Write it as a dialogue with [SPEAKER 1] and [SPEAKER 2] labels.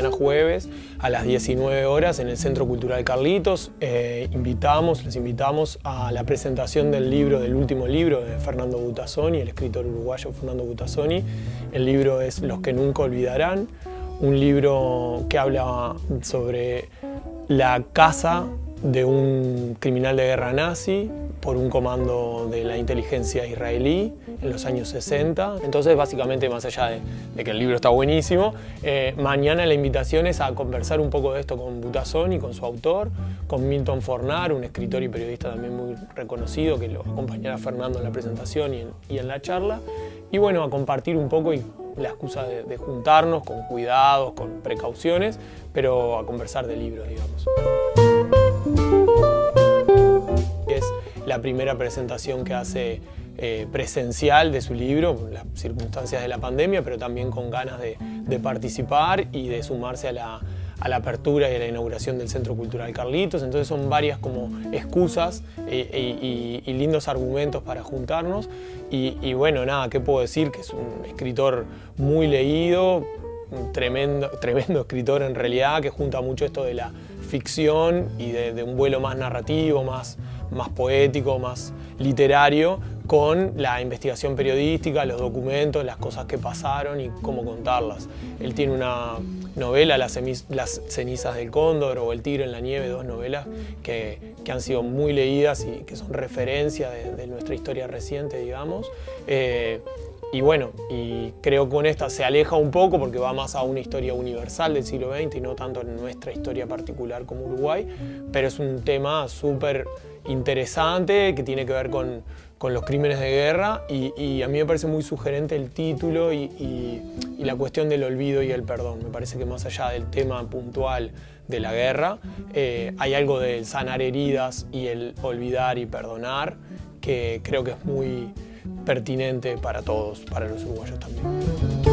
[SPEAKER 1] jueves a las 19 horas en el Centro Cultural Carlitos. Eh, invitamos, les invitamos a la presentación del libro, del último libro de Fernando Butazzoni, el escritor uruguayo Fernando Butazzoni. El libro es Los que nunca olvidarán, un libro que habla sobre la casa de un criminal de guerra nazi por un comando de la inteligencia israelí en los años 60. Entonces, básicamente, más allá de, que el libro está buenísimo, eh, mañana la invitación es a conversar un poco de esto con Butazzoni, con su autor, con Milton Fornar, un escritor y periodista también muy reconocido que lo acompañará Fernando en la presentación y en, la charla. Y bueno, a compartir un poco y la excusa de, de juntarnos con cuidados, con precauciones, pero a conversar de libros, digamos. La primera presentación que hace eh, presencial de su libro, las circunstancias de la pandemia, pero también con ganas de, participar y de sumarse a la, apertura y a la inauguración del Centro Cultural Carlitos. Entonces son varias como excusas eh, y, lindos argumentos para juntarnos. Y, y, bueno, nada, ¿qué puedo decir? Que es un escritor muy leído, un tremendo, tremendo escritor en realidad, que junta mucho esto de la ficción y de, un vuelo más narrativo, más, más poético, más literario, con la investigación periodística, los documentos, las cosas que pasaron y cómo contarlas. Él tiene una novela, Las, cenizas del cóndor o El tigre en la nieve, dos novelas que, han sido muy leídas y que son referencia de, nuestra historia reciente, digamos. Eh, y bueno, y creo que con esta se aleja un poco porque va más a una historia universal del siglo XX y no tanto en nuestra historia particular como Uruguay, pero es un tema súper interesante que tiene que ver con, los crímenes de guerra y, a mí me parece muy sugerente el título y, la cuestión del olvido y el perdón. Me parece que más allá del tema puntual de la guerra, eh, hay algo de sanar heridas y el olvidar y perdonar que creo que es muy pertinente para todos, para los uruguayos también.